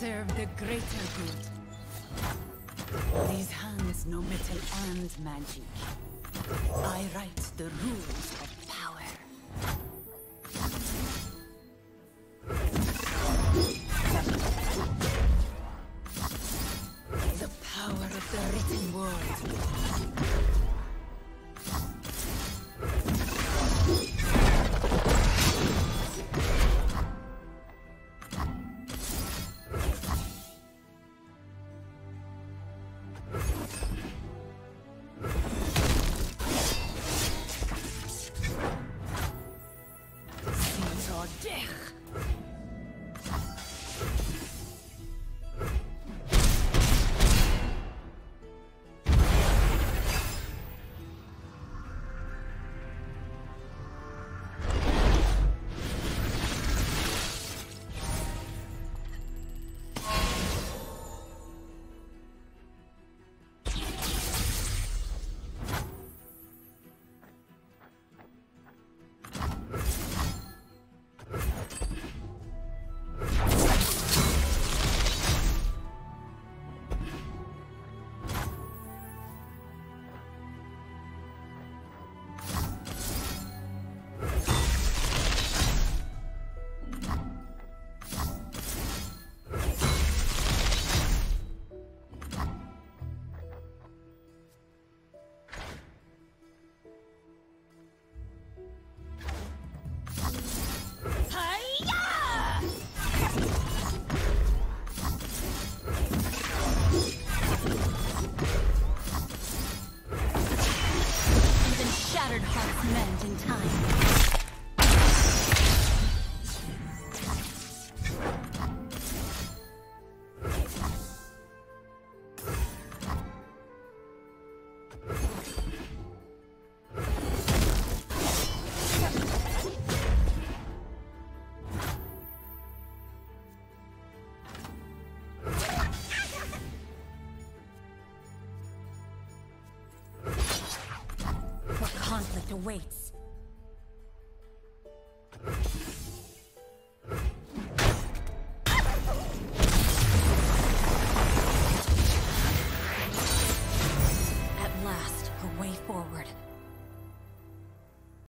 serve the greater good. These hands know metal and magic. I write the rules of power. The power of the written word. Death. Shattered hearts mend in time. Conflict awaits?